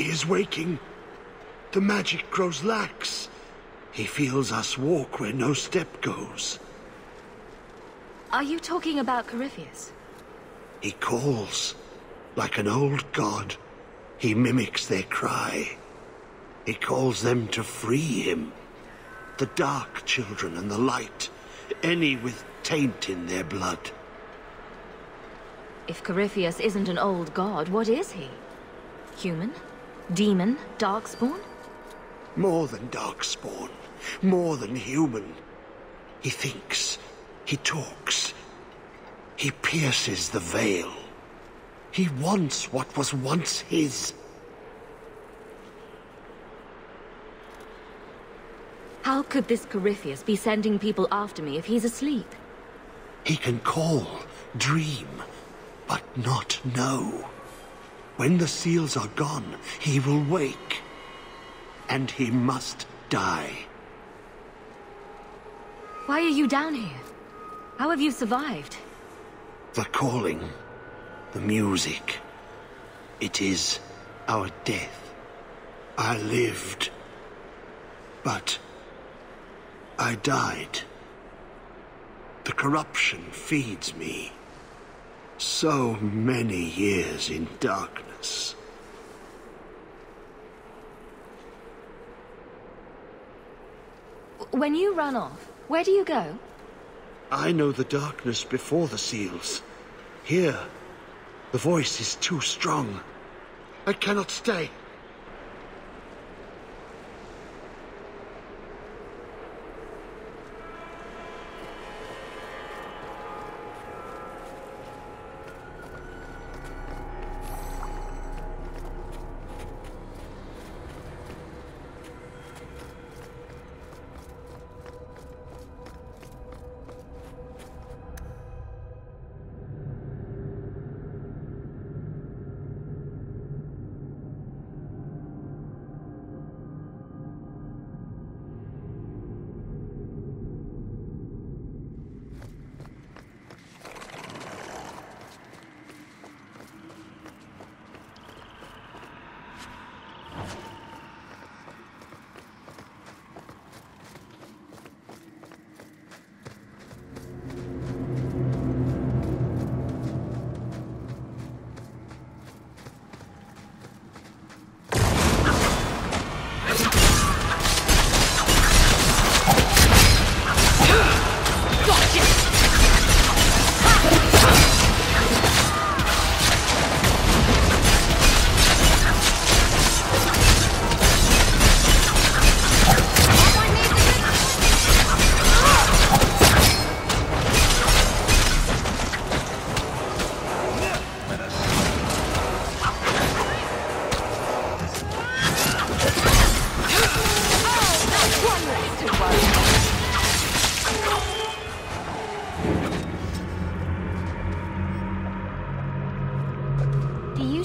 is waking. The magic grows lax. He feels us walk where no step goes. Are you talking about Corypheus? He calls, like an old god. He mimics their cry. He calls them to free him. The dark children and the light, any with taint in their blood. If Corypheus isn't an old god, what is he? Human? Demon? Darkspawn? More than Darkspawn. More than human. He thinks. He talks. He pierces the veil. He wants what was once his. How could this Corypheus be sending people after me if he's asleep? He can call, dream, but not know. When the seals are gone, he will wake. And he must die. Why are you down here? How have you survived? The calling. The music. It is our death. I lived. But... I died. The corruption feeds me. So many years in darkness. When you run off, where do you go? I know the darkness before the seals. Here, the voice is too strong. I cannot stay.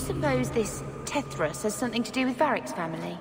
Suppose this Tethras has something to do with Varric's family?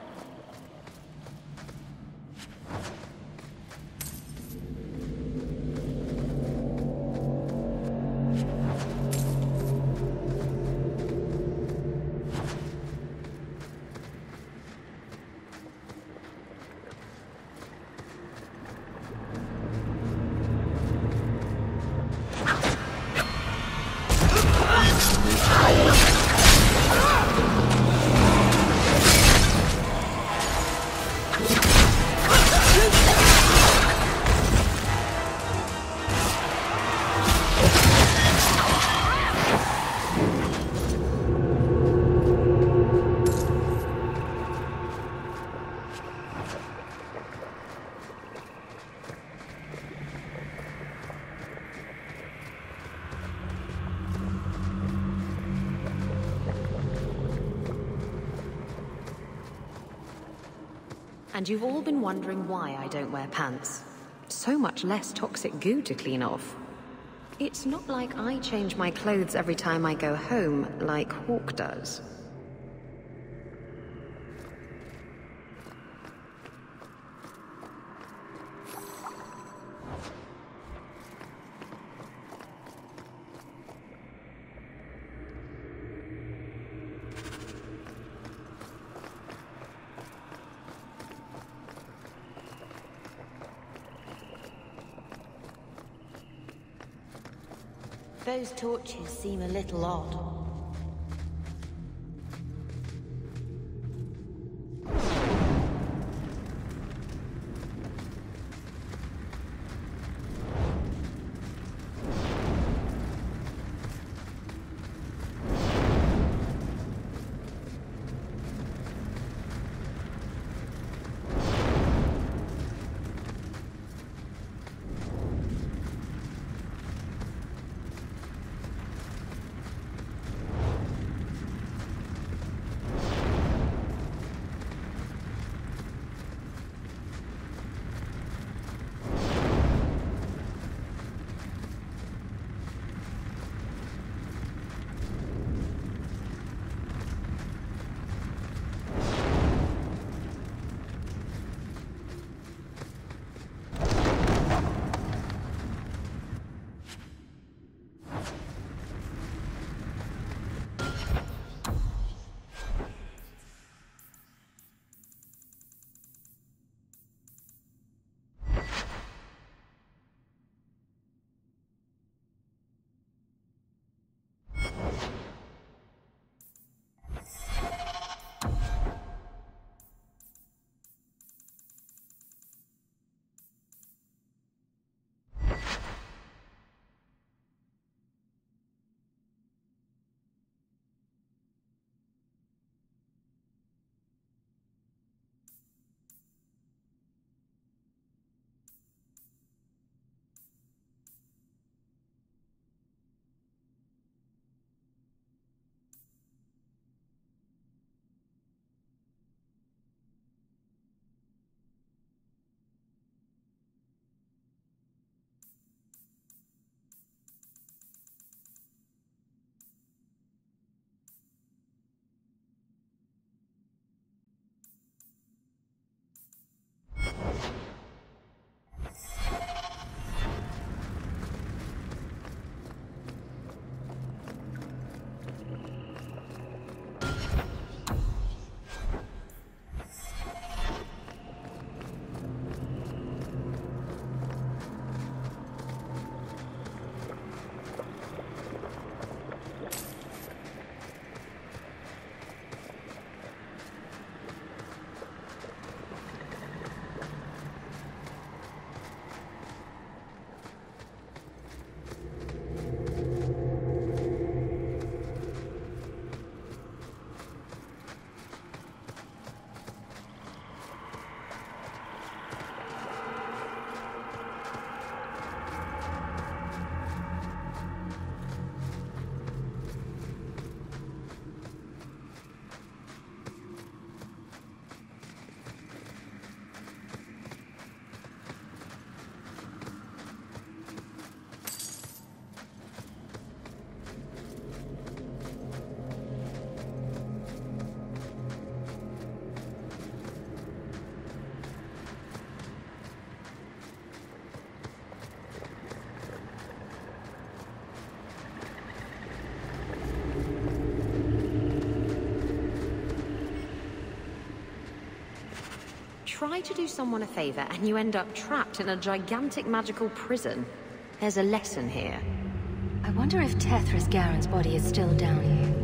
And you've all been wondering why I don't wear pants. So much less toxic goo to clean off. It's not like I change my clothes every time I go home, like Hawke does. Those torches seem a little odd. Try to do someone a favor and you end up trapped in a gigantic magical prison. There's a lesson here. I wonder if Tethras Garen's body is still down here.